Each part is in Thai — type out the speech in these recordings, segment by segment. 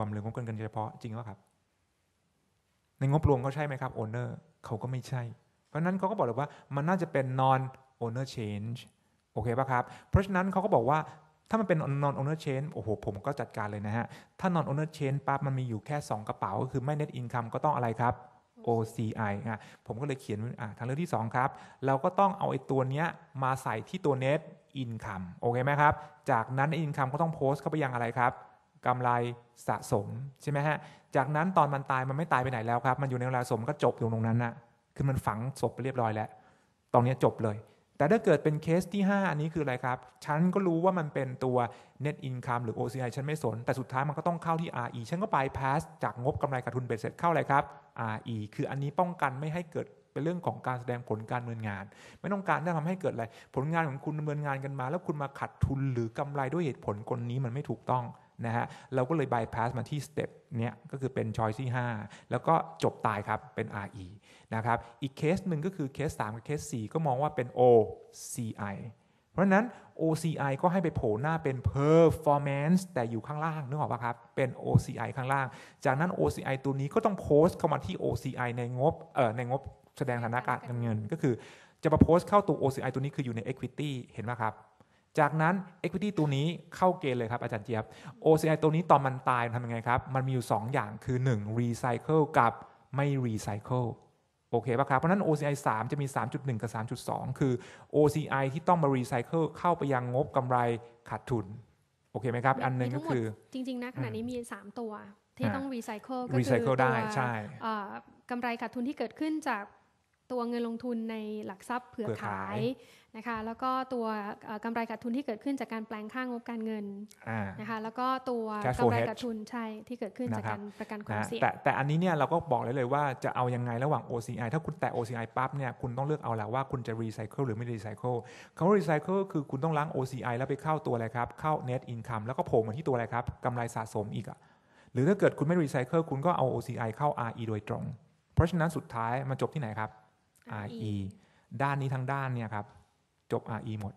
ความหรืองบการเงินเฉพาะจริงหรือเปล่าครับ ในงบรวมเขาใช่ไหมครับ owner เขาก็ไม่ใช่ เพราะนั้นเขาก็บอกเลยว่ามันน่าจะเป็น non owner change โอเคป่ะครับ เพราะฉะนั้นเขาก็บอกว่าถ้ามันเป็น non owner change โอ้โห ผมก็จัดการเลยนะฮะ ถ้า non owner change ปั๊บมันมีอยู่แค่ 2 กระเป๋า ก็คือไม่ net income ก็ต้องอะไรครับ OCI อะผมก็เลยเขียนทางเลือกที่ 2 ครับ เราก็ต้องเอาไอ้ตัวเนี้ยมาใส่ที่ตัว net income โอเคไหมครับ จากนั้น net income ก็ต้องโพสต์เข้าไปยังอะไรครับ กำไรสะสมใช่ไหมฮะ จากนั้นตอนมันตายมันไม่ตายไปไหนแล้วครับ มันอยู่ในเวลาสมก็จบอยู่ตรงนั้นนะคือมันฝังศพไปเรียบร้อยแล้ว ตรงนี้จบเลย แต่ถ้าเกิดเป็นเคสที่ 5 อันนี้คืออะไรครับ ฉันก็รู้ว่ามันเป็นตัว net income หรือ OCI ฉันไม่สน แต่สุดท้ายมันก็ต้องเข้าที่ RE ฉันก็ไป pass จากงบกำไรขาดทุนเบ็ดเสร็จเข้าอะไรครับ RE คืออันนี้ป้องกันไม่ให้เกิดเป็นเรื่องของการแสดงผลการดำเนินงาน ไม่ต้องการที่จะทำให้เกิดอะไร ผลงานของคุณดำเนินงานกันมา แล้วคุณมาขัดทุนหรือกำไรด้วยเหตุผลกลนี้มันไม่ถูกต้อง นะฮะเราก็เลย bypass มาที่สเต็ปเนี้ยก็คือเป็น choice ที่ 5 แล้วก็จบตายครับเป็น RE นะครับอีกเคสหนึ่งก็คือเคส 3 กับเคส 4 ก็มองว่าเป็น OCI เพราะฉะนั้น OCI ก็ให้ไปโผล่หน้าเป็น performance แต่อยู่ข้างล่างนึกออกปะครับ เป็น OCI ข้างล่าง จากนั้น OCI ตัวนี้ก็ต้องโพสต์เข้ามาที่ OCI ในงบเอ่อในงบแสดงฐานะการเงินก็คือจะมาโพสต์เข้าตัว OCI ตัวนี้คืออยู่ใน equity เห็นไหมครับ จากนั้น equity ตัวนี้เข้าเกณฑ์เลยครับอาจารย์เจี๊ยบ OCI ตัวนี้ตอนมันตายทำยังไงครับ มันมีอยู่ 2 อย่างคือ 1 recycle กับไม่ recycle โอเคป่ะครับ เพราะนั้น OCI 3 จะมี 3.1 กับ 3.2 คือ OCI ที่ต้องมา recycle เข้าไปยังงบกำไรขาดทุน โอเคไหมครับ อันหนึงก็คือ จริง ๆ นะขณะนี้มี 3 ตัวที่อ่าต้องรีไซเคิลก็คือ recycle ได้ตัวใช่เอ่อกำไรขาดทุนที่เกิดขึ้นจาก ตัวเงินลงทุนในหลักทรัพย์เผื่อเผื่อขาขายยนะคะแล้วก็ตัวเอ่อกำไรขาดทุนที่เกิดขึ้นจากการแปลงค่างบการเงินอ่านะคะแล้วก็ตัว Cash flow กำไร hedge ขาดทุนใช่ที่เกิดขึ้นจากนะครับการประกันความนะเสี่ยงแต่แต่อันนี้เนี่ยเราก็บอกเลยเลยว่าจะเอายังไงระหว่าง OCI ถ้าคุณแตะ OCI ปั๊บเนี่ยคุณต้องเลือกเอาแหละว่าคุณจะ recycle หรือไม่ recycle คำว่า recycle คือคุณต้องล้าง OCI แล้วไปเข้าตัวอะไรครับเข้า net income แล้วก็โผล่มาที่ตัวอะไรครับกำไรสะสมอีกอะหรือถ้าเกิดคุณไม่ recycle คุณก็เอา OCI เข้า RE โดยตรง เพราะฉะนั้นสุดท้ายมันจบที่ไหนครับ RE ด้านนี้ทั้งด้านเนี่ยครับจบ RE หมด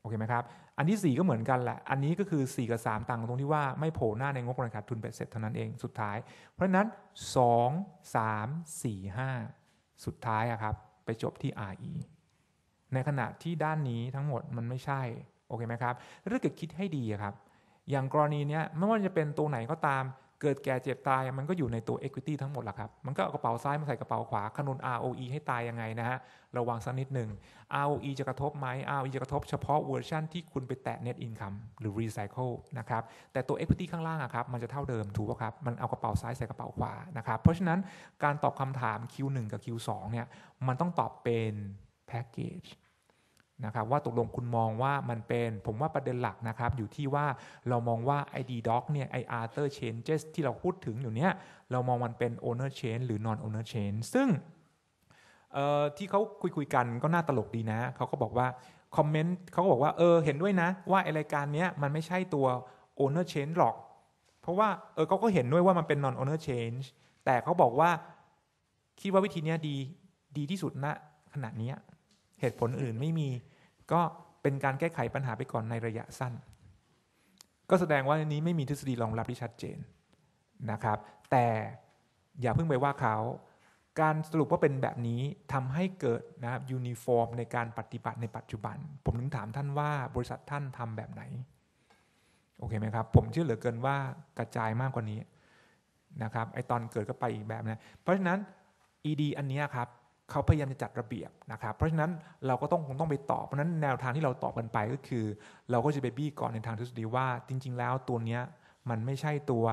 โอเคไหมครับ อันที่ 4 ก็เหมือนกันแหละ อันนี้ก็คือ 4 กับ 3 ต่างตรงที่ว่าไม่โผล่หน้าในงบกำไรขาดทุนเบ็ดเสร็จเท่านั้นเองสุดท้าย เพราะฉะนั้น 2 3 4 5 สุดท้ายอะครับไปจบที่ RE ในขณะที่ด้านนี้ทั้งหมดมันไม่ใช่โอเคไหมครับแล้วถ้าเกิดคิดให้ดีอะครับ อย่างกรณีเนี้ยไม่ว่าจะเป็นตัวไหนก็ตาม เกิดแก่เจ็บตายมันก็อยู่ในตัว equity ทั้งหมดแหละครับ มันก็เอากระเป๋าซ้ายมาใส่กระเป๋าขวาคำนวณ ROE ให้ตายยังไงนะฮะ ระวังสักนิดหนึ่ง ROE จะกระทบไหม ROE จะกระทบเฉพาะเวอร์ชันที่คุณไปแตะ net income หรือ recycle นะครับ แต่ตัว equity ข้างล่างอะครับ มันจะเท่าเดิมถูกป่ะครับ มันเอากระเป๋าซ้ายใส่กระเป๋าขวานะครับ เพราะฉะนั้นการตอบคำถาม Q1 กับ Q2 เนี่ย มันต้องตอบเป็น package นะครับว่าตกลงคุณมองว่ามันเป็นผมว่าประเด็นหลักนะครับ อยู่ที่ว่าเรามองว่า ID doc เนี่ยไอ other changes ที่เราพูดถึงอยู่เนี้ยเรามองมันเป็น owner change หรือ non owner change ซึ่งที่เขาคุยคุยกันก็น่าตลกดีนะเขาก็บอกว่าคอมเมนต์เขาก็บอกว่าเออเห็นด้วยนะว่าไอรายการเนี้ยมันไม่ใช่ตัว owner change หรอก เพราะว่าเออเขาก็เห็นด้วยว่ามันเป็น non owner change แต่เขาบอกว่าคิดว่าวิธีเนี้ยดีดีที่สุดณขณะเนี้ย เหตุผลอื่นไม่มี ก็เป็นการแก้ไขปัญหาไปก่อนในระยะสั้น ก็แสดงว่านี้ไม่มีทฤษฎีรองรับที่ชัดเจนนะครับ แต่อย่าเพิ่งไปว่าเขาการสรุปว่าเป็นแบบนี้ทำให้เกิดนะครับยูนิฟอร์มในการปฏิบัติในปัจจุบัน ผมถึงถามท่านว่าบริษัทท่านทำแบบไหน โอเคไหมครับ ผมเชื่อเหลือเกินว่ากระจายมากกว่านี้นะครับไอตอนเกิดก็ไปอีกแบบนะเพราะฉะนั้น ED อันนี้ครับ เขาพยายามจะจัดระเบียบนะครับ เพราะฉะนั้นเราก็ต้องคงต้องไปตอบเพราะฉะนั้นแนวทางที่เราตอบกันไปก็คือ เราก็จะไปบี้ก่อนในทางทฤษฎีว่าจริง ๆ แล้วตัวเนี้ยมันไม่ใช่ตัว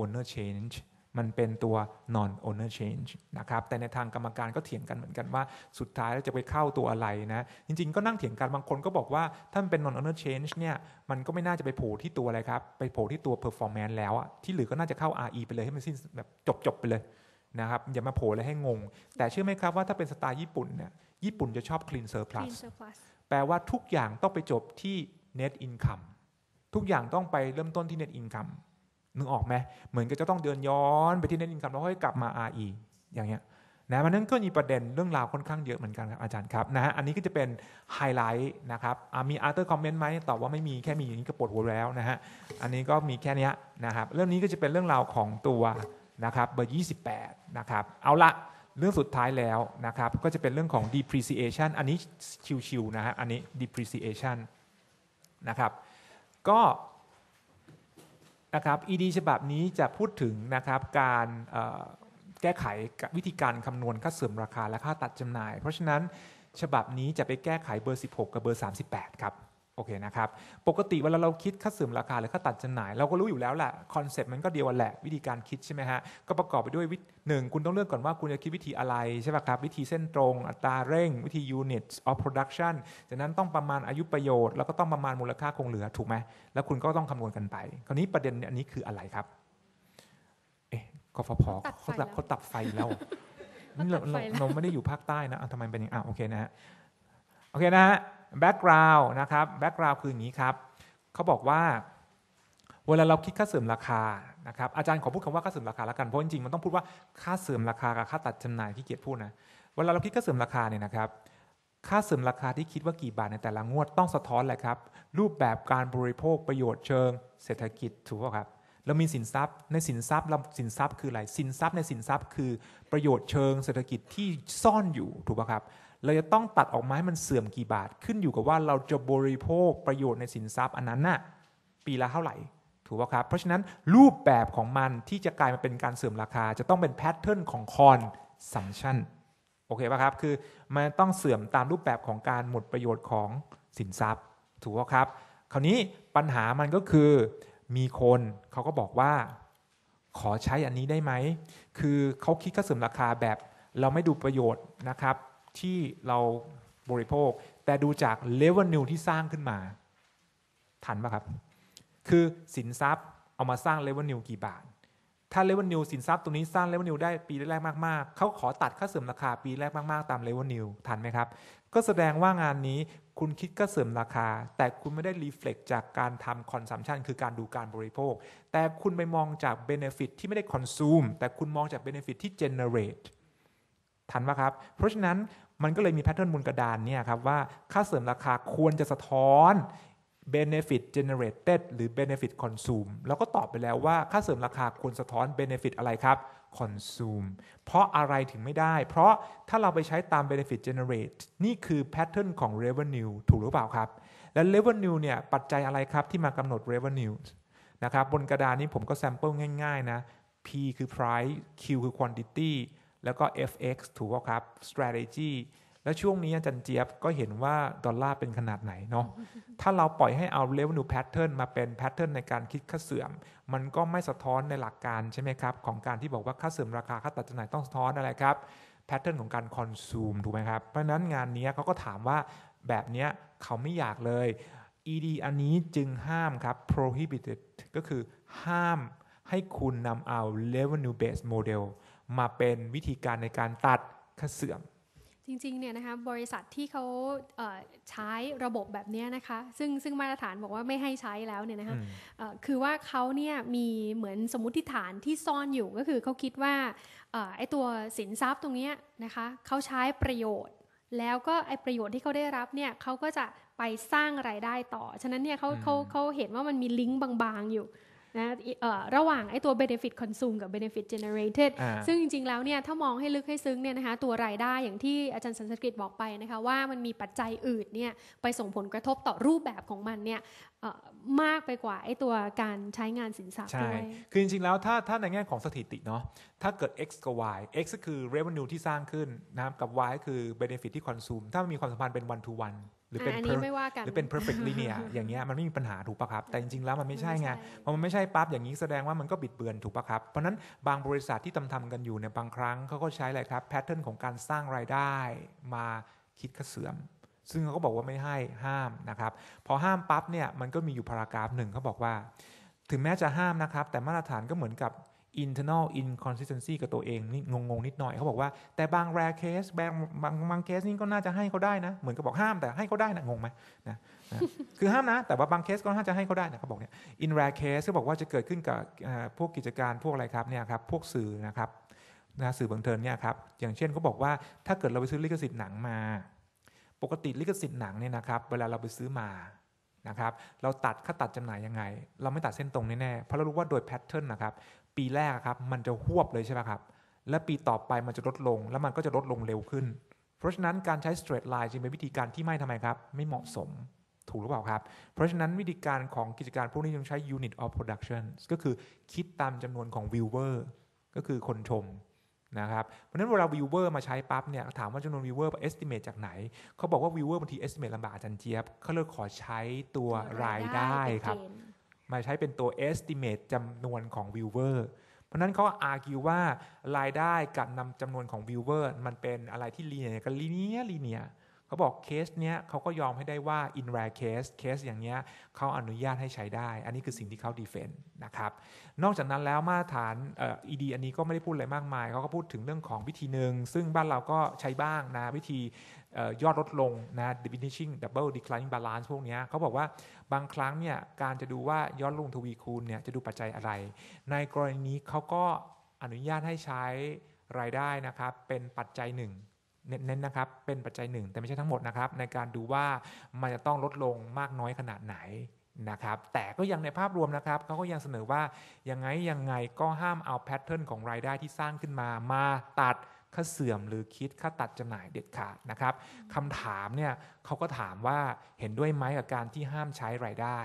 owner change มันเป็นตัว non owner change นะครับ แต่ในทางกรรมการก็เถียงกันเหมือนกันว่า สุดท้ายแล้วจะไปเข้าตัวอะไรนะ จริง ๆ ก็นั่งเถียงกันบางคนก็บอกว่า ถ้ามันเป็น non owner change เนี่ย มันก็ไม่น่าจะไปโผล่ที่ตัวอะไรครับ ไปโผล่ที่ตัว performance แล้วอะที่เหลือก็น่าจะเข้า RE ไปเลยให้มันสิ้นแบบจบๆไปเลย นะครับอย่ามาโผล่อะไรให้งง แต่เชื่อไหมครับว่าถ้าเป็นสไตล์ญี่ปุ่นเนี่ยญี่ปุ่นจะชอบ clean surplus clean surplus แปลว่าทุกอย่างต้องไปจบที่ net income ทุกอย่างต้องไปเริ่มต้นที่ net income นึกออกไหมเหมือนกับจะต้องเดินย้อนไปที่ net income แล้วค่อยกลับมา RE อย่างเงี้ยนะมันนั้นก็มีประเด็นเรื่องราวค่อนข้างเยอะเหมือนกันครับอาจารย์ครับนะฮะอันนี้ก็จะเป็นไฮไลท์นะครับอะมี other comment ไหมตอบว่าไม่มีแค่มีอย่างนี้ก็ปวดหัวแล้วนะฮะอันนี้ก็มีแค่เนี้ยนะครับเรื่องนี้ก็จะเป็นเรื่องราวของตัว นะครับเบอร์ 28 นะครับ เอาละเรื่องสุดท้ายแล้วนะครับ ก็จะเป็นเรื่องของ depreciation อันนี้ชิวๆนะฮะ อันนี้ depreciation นะครับ ก็นะครับ ED ฉบับนี้จะพูดถึงนะครับการแก้ไขวิธีการคำนวณค่าเสื่อมราคาและค่าตัดจำหน่าย เพราะฉะนั้นฉบับนี้จะไปแก้ไขเบอร์ 16 กับเบอร์ 38 ครับ โอเคนะครับ ปกติเวลาเราคิดค่าเสื่อมราคาหรือค่าตัดจำหน่าย เราก็รู้อยู่แล้วแหละคอนเซ็ปต์มันก็เดียวกันแหละวิธีการคิดใช่ไหมฮะ ก็ประกอบไปด้วยวิหนึ่งคุณต้องเลือกก่อนว่าคุณจะคิดวิธีอะไรใช่ป่ะครับ วิธีเส้นตรง อัตราเร่ง วิธี units of production จากนั้นต้องประมาณอายุประโยชน์ แล้วก็ต้องประมาณมูลค่าคงเหลือถูกไหมแล้วคุณก็ต้องคำนวณกันไป คราวนี้ประเด็นอันนี้คืออะไรครับ เอ๊ะกฟผตัดไฟเขาตัดแล้วเขาตัดไฟแล้วเขานี่เราตัดไฟเราแล้วเราไม่ได้อยู่ภาคใต้นะอะทำไมเป็นอย่างอะโอเคนะฮะโอเคนะฮะ background นะครับ background คืออย่างนี้ครับเขาบอกว่าเวลาเราคิดค่าเสื่อมราคานะครับอาจารย์ขอพูดคำว่าค่าเสื่อมราคาแล้วกันเพราะจริงๆมันต้องพูดว่าค่าเสื่อมราคากับค่าตัดจำหน่ายที่เกียรติพูดนะเวลาเราคิดค่าเสื่อมราคาเนี่ยนะครับค่าเสื่อมราคาที่คิดว่ากี่บาทในแต่ละงวดต้องสะท้อนแหละครับ รูปแบบการบริโภคประโยชน์เชิง เศรษฐกิจถูกป่ะครับเรามีสินทรัพย์ในสินทรัพย์เราสินทรัพย์คืออะไรสินทรัพย์ในสินทรัพย์คือประโยชน์เชิงเศรษฐกิจที่ซ่อนอยู่ถูกป่ะครับ เราจะต้องตัดออกมาให้มันเสื่อมกี่บาท ขึ้นอยู่กับว่าเราจะบริโภคประโยชน์ในสินทรัพย์อันนั้นน่ะปีละเท่าไหร่ถูกป่ะครับ เพราะฉะนั้นรูปแบบของมันที่จะกลายมาเป็นการเสื่อมราคา จะต้องเป็น pattern ของ consumption โอเคป่ะครับ คือมันต้องเสื่อมตามรูปแบบของการหมดประโยชน์ของสินทรัพย์ ถูกป่ะครับ คราวนี้ปัญหามันก็คือมีคนเขาก็บอกว่า ขอใช้อันนี้ได้ไหม คือเขาคิดค่าเสื่อมราคาแบบเราไม่ดูประโยชน์นะครับ ที่เราบริโภค แต่ดูจาก revenue ที่สร้างขึ้นมา ทันปะครับ คือสินทรัพย์เอามาสร้าง revenue กี่บาท ถ้า revenue สินทรัพย์ตรงนี้สร้าง revenue ได้ปีแรกๆมากๆ เขาขอตัดค่าเสื่อมราคาปีแรกมากๆ ตาม revenue ทันไหมครับ ก็แสดงว่างานนี้คุณคิดค่าเสื่อมราคา แต่คุณไม่ได้ reflect จากการทำ consumption คือการดูการบริโภค แต่คุณไปมองจาก benefit ที่ไม่ได้ consume แต่คุณมองจาก benefit ที่ generate ทันปะครับ เพราะฉะนั้น มันก็เลยมี pattern บนกระดานเนี่ยครับว่าค่าเสื่อมราคาควรจะสะท้อน benefit generated หรือ benefit consume แล้วก็ตอบไปแล้วว่าค่าเสื่อมราคาควรสะท้อน benefit อะไรครับ consume เพราะอะไรถึงไม่ได้ เพราะถ้าเราไปใช้ตาม benefit generate นี่คือแพทเทิร์นของ revenue ถูกหรือเปล่าครับ และ revenue เนี่ยปัจจัยอะไรครับที่มากำหนด revenue นะครับบนกระดานนี้ผมก็ sample ง่าย ๆ นะ P คือ price Q คือ quantity แล้วก็ FX ถูกป่ะครับ strategy แล้วช่วงนี้อาจารย์เจี๊ยบก็เห็นว่าดอลลาร์เป็นขนาดไหนเนาะ ถ้าเราปล่อยให้เอา revenue pattern มาเป็น pattern ในการคิดค่าเสื่อม มันก็ไม่สะท้อนในหลักการใช่ไหมครับ ของการที่บอกว่าค่าเสื่อมราคาค่าตัดจำหน่ายต้องสะท้อนอะไรครับ pattern ของการ consume ถูกไหมครับ เพราะฉะนั้นงานนี้เขาก็ถามว่าแบบเนี้ยเขาไม่อยากเลย ED อันนี้จึงห้ามครับ prohibited ก็คือห้ามให้คุณนำเอา revenue based model มาเป็นวิธีการในการตัดค่าเสื่อม จริงๆเนี่ยนะคะบริษัทที่เขาเอ่อใช้ระบบแบบเนี้ยนะคะซึ่งซึ่งมาตรฐานบอกว่าไม่ให้ใช้แล้วเนี่ยนะคะอืมเอ่อคือว่าเขาเนี่ยมีเหมือนสมมติฐานที่ซ่อนอยู่ก็คือเขาคิดว่าเอ่อไอ้ตัวสินทรัพย์ตรงเนี้ยนะคะเขาใช้ประโยชน์ แล้วก็ไอ้ประโยชน์ที่เขาได้รับเนี่ยเขาก็จะไปสร้างรายได้ต่อ ฉะนั้นเนี่ยเขาอืมเขาเขาเห็นว่ามันมีลิงก์บางๆอยู่ นะเอ่อระหว่างไอ้ตัว benefit consume กับ benefit generated อ่าซึ่งจริง ๆ แล้วเนี่ยถ้ามองให้ลึกให้ซึ้งเนี่ยนะคะตัวรายได้อย่างที่อาจารย์สันสกฤตบอกไปนะคะว่ามันมีปัจจัยอื่นเนี่ยไปส่งผลกระทบต่อรูปแบบของมันเนี่ยเอ่อมากไปกว่าไอ้ตัวการใช้งานสินทรัพย์ใช่ด้วยคือจริง ๆ แล้วถ้าถ้าในแง่ของสถิติเนาะถ้าเกิด x กับ y x ก็คือ revenue ที่สร้างขึ้นนะครับกับ y ก็คือ benefit ที่ consume ถ้ามันมีความสัมพันธ์เป็น one to one หรือเป็นอัน per นี้ไม่ว่ากันหรือเป็น perfect linear อย่างเงี้ยมันไม่มีปัญหาถูกปะครับ แต่จริงๆแล้วมันไม่ใช่ไงไม่ใช่พอมันไม่ใช่ปั๊บอย่างนี้แสดงว่ามันก็บิดเบือนถูกปะครับ เพราะฉะนั้นบางบริษัทที่ทำทำกันอยู่เนี่ยบางครั้งเขาก็ใช้อะไรครับแพทเทิร์นของการสร้างรายได้มาคิดค่าเสื่อม ซึ่งเขาก็บอกว่าไม่ให้ห้ามนะครับ พอห้ามปั๊บเนี่ยมันก็มีอยู่พารากราฟหนึ่งเขาบอกว่า ถึงแม้จะห้ามนะครับ แต่มาตรฐานก็เหมือนกับ internal inconsistency กับตัวเองนี่งงๆนิดหน่อยเขาบอกว่าแต่บาง rare case บางบางบางเคสนี่ก็น่าจะให้เขาได้นะ เหมือนกับบอกห้ามแต่ให้เขาได้นะงงไหมนะนะคือห้ามนะ แต่ว่าบางเคสก็น่าจะให้เขาได้นะเขาบอกเนี่ย in rare case ก็บอกว่าจะเกิดขึ้นกับพวกกิจการพวกอะไรครับเนี่ยครับพวกสื่อนะครับนะสื่อบันเทิงเนี่ยครับอย่างเช่นเขาบอกว่าถ้าเกิดเราไปซื้อลิขสิทธิ์หนังมา ปกติลิขสิทธิ์หนังเนี่ยนะครับเวลาเราไปซื้อมานะครับเราตัดค่าตัดจำหน่ายยังไง เราไม่ตัดเส้นตรงแน่ๆเพราะเรารู้ว่าโดยแพทเทิร์นนะครับ ปีแรกครับมันจะหวบเลยใช่ไหมครับ และปีต่อไปมันจะลดลง แล้วมันก็จะลดลงเร็วขึ้น เพราะฉะนั้นการใช้ straight line จึงเป็นวิธีการที่ไม่ทำไมครับ ไม่เหมาะสมถูกหรือเปล่าครับ เพราะฉะนั้นวิธีการของกิจการพวกนี้ต้องใช้ unit of production ก็คือคิดตามจำนวนของ viewer ก็คือคนชมนะครับ เพราะฉะนั้นเวลา viewer มาใช้ปั๊บเนี่ยถามว่าจำนวน viewer estimate จากไหน เขาบอกว่า viewer บางที estimate ลำบากอาจารย์เจี๊ยบเขาเลยขอใช้ตัวรายได้ครับเป็นเกณฑ์ มาใช้เป็นตัว estimate จำนวนของ viewer เพราะนั้นเขา argue ว่ารายได้กับนำจำนวนของ viewer มันเป็นอะไรที่ linear กับ linear linear เขาบอกเคสเนี้ยเขาก็ยอมให้ได้ว่า in rare case เคสอย่างเนี้ยเขาอนุญาตให้ใช้ได้ อันนี้คือสิ่งที่เขา defend นะครับ นอกจากนั้นแล้วมาตรฐานเอ่อ ED อันนี้ก็ไม่ได้พูดอะไรมากมาย เขาก็พูดถึงเรื่องของวิธีหนึ่ง ซึ่งบ้านเราก็ใช้บ้างนะ วิธี ยอดลดลงนะ diminishing double declining balance พวกนี้เขาบอกว่าบางครั้งเนี่ยการจะดูว่ายอดลงทวีคูณเนี่ยจะดูปัจจัยอะไร ในกรณีนี้เขาก็อนุญาตให้ใช้รายได้นะครับเป็นปัจจัยหนึ่งเน้นๆนะครับ เป็นปัจจัยหนึ่งแต่ไม่ใช่ทั้งหมดนะครับ ในการดูว่ามันจะต้องลดลงมากน้อยขนาดไหนนะครับ แต่ก็ยังในภาพรวมนะครับเขาก็ยังเสนอว่ายังไงยังไงก็ห้ามเอาแพทเทิร์นของรายได้ที่สร้างขึ้นมามาตัด ค่าเสื่อมหรือคิดค่าตัดจำหน่ายเด็ดขาดนะครับคำถามเนี่ยเขาก็ถามว่าเห็นด้วยไหมกับการที่ห้ามใช้รายได้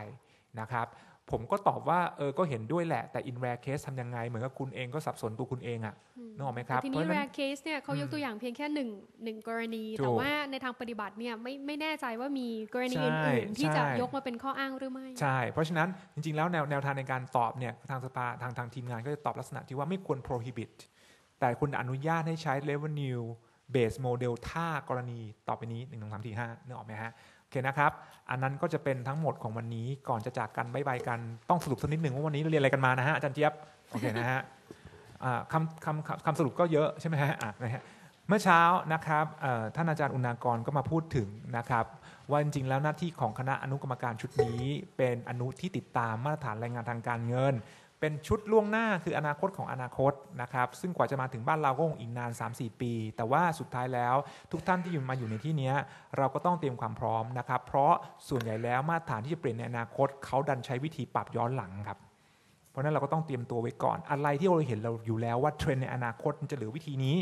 นะครับผมก็ตอบว่าเออก็เห็นด้วยแหละแต่ in rare case ทำยังไง เหมือนกับคุณเองก็สับสนตัวคุณเองอะนึกออกไหมครับแต่ทีเพนี้ราะฉะนั้น rare case เนี่ยเขายกตัวอย่างเพียงแค่หนึ่งหนึ่งกรณีถูกแต่ว่าในทางปฏิบัติเนี่ยไม่ไม่แน่ใจว่ามีกรณีใช่อื่นๆที่จะใช่ยกมาเป็นข้ออ้างหรือไม่ ใช่ เพราะฉะนั้นจริงๆแล้วแนวแนวทางในการตอบเนี่ยทางสภาทางทางทีมงานก็จะตอบลักษณะที่ว่าไม่ควร prohibit แต่คุณอนุญาตให้ใช้ revenue base model ถ้ากรณีต่อไปนี้ 1 2 3 4 5นึกออกไหมฮะ โอเคนะครับ อันนั้นก็จะเป็นทั้งหมดของวันนี้ก่อนจะจากกันบายบายกันต้องสรุปสักนิดหนึ่งว่าวันนี้เราเรียนอะไรกันมานะฮะอาจารย์เจี๊ยบ โอเคนะฮะคำคำคำสรุปก็เยอะใช่ไหมฮะอะนะฮะเมื่อเช้านะครับท่านอาจารย์อุณากรก็มาพูดถึงนะครับว่าจริงๆแล้วหน้าที่ของคณะอนุกรรมการชุดนี้ เป็นอนุที่ติดตามมาตรฐานแรงงานทางการเงิน เป็นชุดล่วงหน้าคืออนาคตของอนาคตนะครับ ซึ่งกว่าจะมาถึงบ้านเราก็คงอีกนาน 3-4 ปี แต่ว่าสุดท้ายแล้วทุกท่านที่อยู่มาอยู่ในที่นี้เราก็ต้องเตรียมความพร้อมนะครับ เพราะส่วนใหญ่แล้วมาตรฐานที่จะเปลี่ยนในอนาคตเขาดันใช้วิธีปรับย้อนหลังครับ เพราะนั้นเราก็ต้องเตรียมตัวไว้ก่อน อะไรที่เราเห็นเราอยู่แล้วว่าเทรนในอนาคตจะเหลือวิธีนี้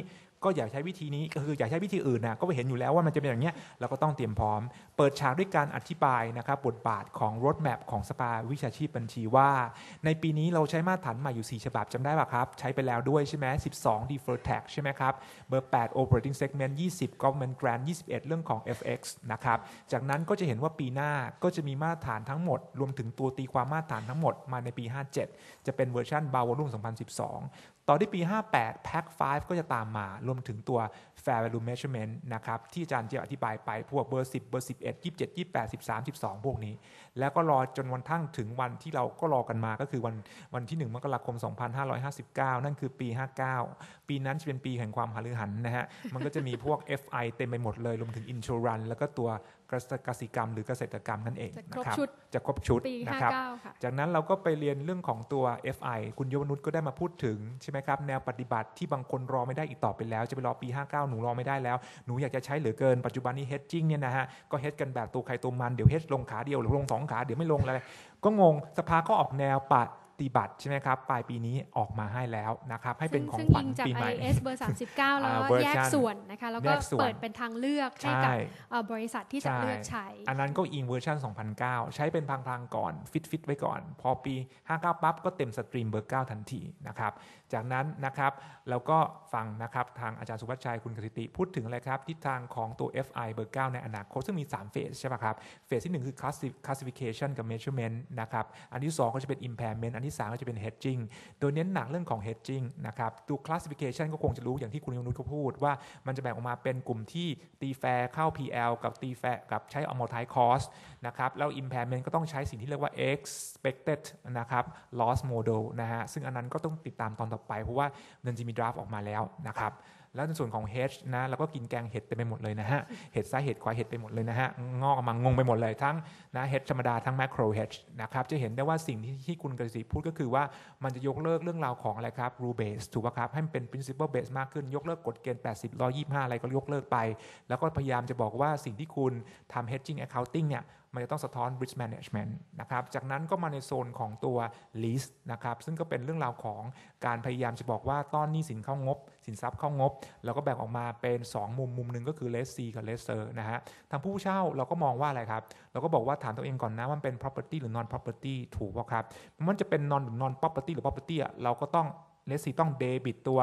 ก็อย่าใช้วิธีนี้ก็คืออย่าใช้วิธีอื่นนะก็ไปเห็นอยู่แล้วว่ามันจะเป็นอย่างเนี้ยเราก็ต้องเตรียมพร้อม เปิดฉากด้วยการอธิบายนะครับบทบาทของรถแมพของสภาวิชาชีพบัญชีว่า ในปีนี้เราใช้มาตรฐานใหม่อยู่ 4 ฉบับจำได้ป่ะครับ ใช้ไปแล้วด้วยใช่ไหม12 deferred tax ใช่ไหมครับเบอร์ 8 operating segment 20 government grant 21 เรื่องของ FX นะครับจากนั้นก็จะเห็นว่าปีหน้าก็จะมีมาตรฐานทั้งหมด รวมถึงตัวตีความมาตรฐานทั้งหมดมาในปี 57 จะเป็นเวอร์ชัน b a v o l u m 2012 ต่อที่ปี 58 Pack 5 ก็จะตามมารวมถึงตัว Fair Value Measurement นะครับ ที่อาจารย์เจียบอธิบายไป พวกเบอร์ 10 เบอร์ 11 27 28 13 12 พวกนี้ แล้วก็รอจนวันทั้งถึงวันที่เราก็รอกันมาก็คือวันวันที่ 1 มกราคม 2559 นั่นคือปี 59 ปีนั้นจะเป็นปีแห่งความหฤหันนะฮะ มันก็จะมีพวก FI เต็มไปหมดเลยรวมถึง Insurance แล้วก็ตัวกสิกรรมหรือเกษตรกรรมนั่นเองจะนะครบครับชุดจะครบชุดปีนะครับ59ค่ะจากนั้นเราก็ไปเรียนเรื่องของตัว FI คุณยมนุษย์ก็ได้มาพูดถึงใช่ไหมครับแนวปฏิบัติที่บางคนรอไม่ได้อีกต่อไปแล้ว จะไปรอปี 59 หนูรอไม่ได้แล้ว หนูอยากจะใช้เหลือเกินปัจจุบันนี้ hedging เนี่ยนะฮะก็ hedge กันแบบตัวใครตัวมันเดี๋ยว hedge ลงขาเดียวหรือลงสองขาเดี๋ยวไม่ลงอะไรก็งงสภาก็ออกแนวป ฏิบัติใช่ไหมครับ ปลายปีนี้ออกมาให้แล้วนะครับ ให้เป็นของซึ่ขวัญยิจากปีใหม่ IAS เบอร์ 39 แล้วอ่าก็เวอร์แยชักนส่วนนะคะ แล้วก็แยกส่วนเปิดเป็นทางเลือกให้กับใช่เอ่อบริษัทที่จะใช่เลือกใช้ อันนั้นก็อิงเวอร์ชัน2009 ใช้เป็นพลางๆก่อน ฟิตฟิตไว้ก่อน พอปี 59 ปั๊บก็เต็มสตรีมเบอร์ 9 ทันทีนะครับ จากนั้นนะครับเราก็ฟังนะครับทางอาจารย์สุวัชชัยคุณกสิติพูดถึงอะไรครับทิศทางของตัว FI เบอร์ 9 ในอนาคตซึ่งมี 3 เฟสใช่ไหมครับ เฟสที่ 1 คือ classi- classification กับ measurement นะครับ อันที่ 2 ก็จะเป็น impairment อันที่3ก็จะเป็น hedging โดยเน้นหนักเรื่องของ hedging นะครับตัว classification ก็คงจะรู้อย่างที่คุณยนุชก็พูดว่ามันจะแบ่งออกมาเป็นกลุ่มที่ตีแฟร์เข้า PL กับตีแฟร์กับใช้ amortize cost นะครับแล้ว impairment ก็ต้องใช้สิ่งที่เรียกว่า expected นะครับ loss model นะฮะซึ่งอันนั้นก็ต้องติดตามตอนต่อไป เพราะว่ามันจะมี draft ออกมาแล้วนะครับแล้วในส่วนของ hedge นะเราก็กินแกงเห็ดเต็มไปหมดเลยนะฮะ เห็ดซ้ายเห็ดขวาเห็ดไปหมดเลยนะฮะ งอกมางงไปหมดเลยทั้งนะ hedge ธรรมดาทั้ง macro hedge นะครับ จะเห็นได้ว่าสิ่งที่ที่คุณกฤษพูดก็คือว่ามันจะยกเลิกเรื่องราวของอะไรครับ rule base ถูกไหมครับ ให้มันเป็น principle base มากขึ้น ยกเลิกกฎเกณฑ์ 80 125 อะไรก็ยกเลิกไป แล้วก็พยายามจะบอกว่าสิ่งที่คุณทำ hedging accounting เนี่ย มันจะต้องสะท้อน risk management นะครับจากนั้นก็มาในโซนของตัว lease นะครับซึ่งก็เป็นเรื่องราวของการพยายามจะบอกว่าต้อนหนี้สินเข้างบ สินทรัพย์เข้างบ แล้วก็แบ่งออกมาเป็น 2 มุมมุมหนึ่งก็คือ lessee กับ lessor นะฮะทางผู้เช่าเราก็มองว่าอะไรครับเราก็บอกว่าถามตัวเองก่อนนะว่ามันเป็น property หรือ non property ถูกป่ะครับมันจะเป็น non หรือ non property หรือ property เราก็ต้อง lessee ต้อง debit ตัว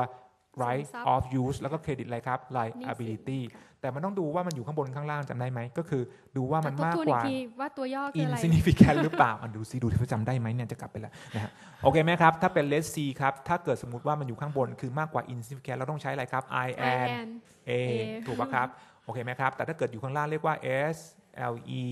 right สินทรัพย์ of use แล้วก็ credit อะไรครับ liability แต่มันต้องดูว่ามันอยู่ข้างบนข้างล่างจำได้ไหม ก็คือดูว่ามันทบมากทวนกอีกว่าทีว่าตัวย่อคืออะไร insignificant หรือเปล่าอะดูซิดูที่เขาจำได้ไหมเนี่ยจะกลับไปแล้วนะฮะโอเคไหมครับ ถ้าเป็น let C ครับ ถ้าเกิดสมมติว่ามันอยู่ข้างบนคือมากกว่า insignificant เราต้องใช้อะไรครับ I I and and A ถูกปะครับ โอเคไหมครับ แต่ถ้าเกิดอยู่ข้างล่างเรียกว่า S L E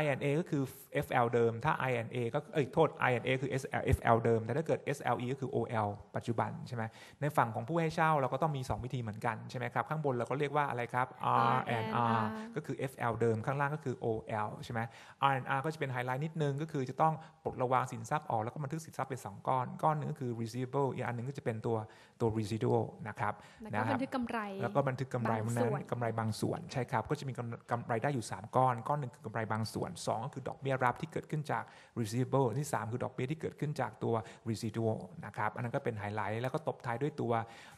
I and A ก็คือ F L เดิม ถ้า I and A ก็เอ้ยโทษ I and A คือ S L F L เดิม แต่ถ้าเกิด S L E ก็คือ O L ปัจจุบันใช่ไหมในฝั่งของผู้ให้เช่าเราก็ต้องมี 2 วิธีเหมือนกันใช่ไหมครับ ข้างบนเราก็เรียกว่าอะไรครับ R and R ก็คือ F L เดิม ข้างล่างก็คือ O L ใช่ไหม R and R ก็จะเป็นไฮไลท์นิดนึงก็คือจะต้องปลดระวางสินทรัพย์ออกแล้วก็บันทึกสินทรัพย์เป็น 2 ก้อน ก้อนหนึงก็คือ receivable อีกอันหนึงก็จะเป็นตัวตัว residual นะครับแล้วก็นะครับบันทึกกำไรแล้วก็บันทึกกำไรบางมันส่นั้นวนกำไรบางส่วนใช่ครับก็จะมีกำกำไรได้อยู่ 3 ก้อนก้อนหนึ่งคือกำไรบางส่วน 2 ก็คือดอกเบี้ยรับที่เกิดขึ้นจาก receivable ที่ 3 คือดอกเบี้ยที่เกิดขึ้นจากตัว residual นะครับอันนั้นก็เป็นไฮไลท์แล้วก็ตบท้ายด้วยตัว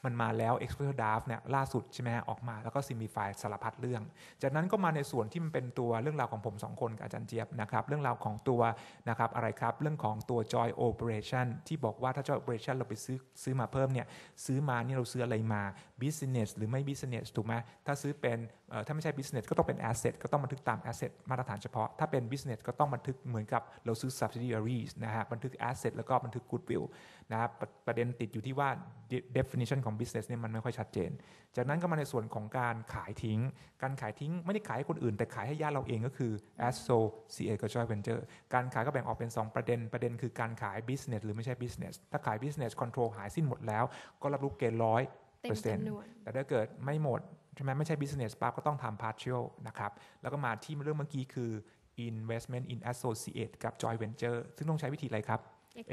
มันมาแล้ว exposure draft เนี่ยล่าสุดใช่ไหมฮะออกมาแล้วก็ simplify สารพัดเรื่อง จากนั้นก็มาในส่วนที่มันเป็นตัวเรื่องราวของผม 2 คนกับอาจารย์เจี๊ยบนะครับเรื่องราวของตัวนะครับอะไรครับเรื่องของตัว joy operation ที่บอกว่าถ้า joy operation เราไปซื้อซื้อมาเพิ่มเนี่ยซื้อมาเนี่ยเราซื้ออะไรมา business หรือไม่ business ถูกไหมถ้าซื้อเป็น ถ้าไม่ใช่ business ก็ต้องเป็น asset ก็ต้องบันทึกตาม asset มาตรฐานเฉพาะ ถ้าเป็น business ก็ต้องบันทึกเหมือนกับเราซื้อ subsidiaries นะฮะบันทึก asset แล้วก็บันทึก goodwill นะครับประประเด็นติดอยู่ที่ว่า de- definition ของ business เนี่ยมันไม่ค่อยชัดเจน จากนั้นก็มาในส่วนของการขายทิ้ง การขายทิ้งไม่ได้ขายให้คนอื่น แต่ขายให้ญาติเราเองก็คือ associate กับ joint venture การขายก็แบ่งออกเป็น 2 ประเด็น ประเด็นคือการขาย business หรือไม่ใช่ business ถ้าขาย business control หายสิ้นหมดแล้ว ก็รับรู้เกณฑ์ร้อยเต็มเปอร์เซ็นต์จำนวนแต่ถ้าเกิดไม่หมด ใช่ไหมไม่ใช่ business ปั๊บก็ต้องทำ partial นะครับ แล้วก็มาที่เรื่องเมื่อกี้คือ investment in associate กับ joint venture ซึ่งต้องใช้วิธีอะไรครับ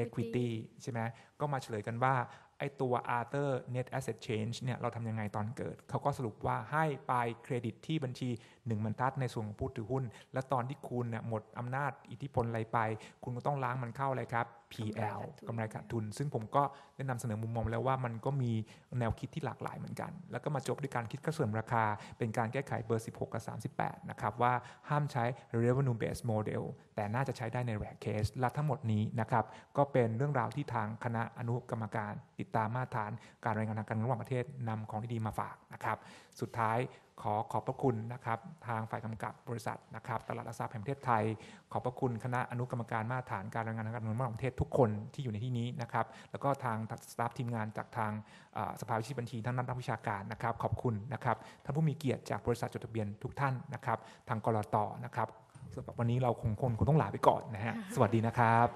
equity ใช่ไหมก็มาเฉลยกันว่าไอ้ตัว Arthur net asset change เนี่ยเราทำยังไงตอนเกิด เขาก็สรุปว่าให้ไปเครดิตที่บัญชี 1บรรทัดในส่วนของผู้ถือหุ้น และตอนที่คุณเนี่ยหมดอำนาจอิทธิพลอะไรไป คุณก็ต้องล้างมันเข้าอะไรครับ PL กำไรขาดทุน ซึ่งผมก็ได้นำเสนอมุมมองไปแล้วว่ามันก็มีแนวคิดที่หลากหลายเหมือนกัน แล้วก็มาจบด้วยการคิดค่าส่วนราคา เป็นการแก้ไขเบอร์ 16 กับ 38 นะครับ ว่าห้ามใช้ revenue based model แต่น่าจะใช้ได้ใน rare case และทั้งหมดนี้นะครับ ก็เป็นเรื่องราวที่ทางคณะอนุกรรมการ ติดตามมาตรฐานการรายงานทางการเงินระหว่างประเทศนำของที่ดีมาฝากนะครับ สุดท้ายขอขอบพระคุณนะครับทางฝ่ายกำกับบริษัทนะครับตลาดหลักทรัพย์แห่งประเทศไทย ขอบพระคุณคณะอนุกรรมการมาตรฐานการรายงานทางการเงินระหว่างประเทศทุกคนที่อยู่ในที่นี้นะครับแล้วก็ทางสตาฟทีมงานจากทางเอ่อสภาวิชาบัญชีทั้งนักวิชาการนะครับขอบคุณนะครับท่านผู้มีเกียรติจากบริษัทจดทะเบียนทุกท่านนะครับทางกรตนะครับสำหรับวันนี้เราคงคงคงต้องลาไปก่อนนะฮะสวัสดีนะครับ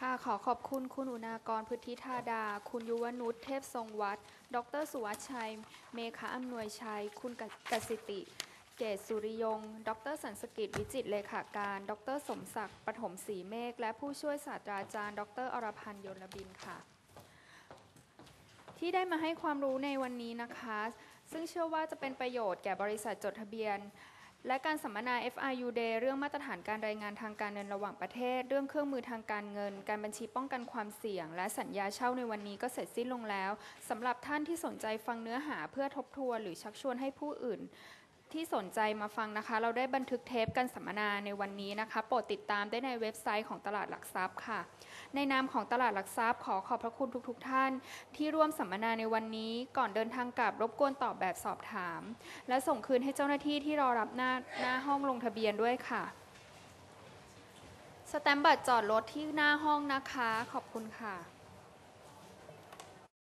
ค่ะ ขอขอบคุณคุณอุณากรพุทธิธาดา คุณยุวนุชเทพทรงวัด ดรสุวัชชัย เมฆาอำนวยชัย คุณกสิติ เกตสุริยง ดรสันสกิจวิจิตรเลขาการ ดรสมศักดิ์ปฐมศรีเมฆ และผู้ช่วยศาสตราจารย์ ดรอรพันธ์ยนบินค่ะ ที่ได้มาให้ความรู้ในวันนี้นะคะ ซึ่งเชื่อว่าจะเป็นประโยชน์แก่บริษัทจดทะเบียน และการสัมมนา FRU Day เรื่องมาตรฐานการรายงานทางการเงินระหว่างประเทศ เรื่องเครื่องมือทางการเงิน การบัญชีป้องกันความเสี่ยง และสัญญาเช่าในวันนี้ก็เสร็จสิ้นลงแล้วสำหรับท่านที่สนใจฟังเนื้อหาเพื่อทบทวนหรือชักชวนให้ผู้อื่น ที่สนใจมาฟังนะคะ เราได้บันทึกเทปการสัมมนาในวันนี้นะคะ โปรดติดตามได้ในเว็บไซต์ของตลาดหลักทรัพย์ค่ะ ในนามของตลาดหลักทรัพย์ขอขอบพระคุณทุกๆทท่าน ที่ร่วมสัมมนาในวันนี้ ก่อนเดินทางกลับรบกวนตอบแบบสอบถาม และส่งคืนให้เจ้าหน้าที่ที่รอรับหน้าหน้าห้องลงทะเบียนด้วยค่ะ สแตมป์บัตรจอดรถที่หน้าห้องนะคะ ขอบคุณค่ะ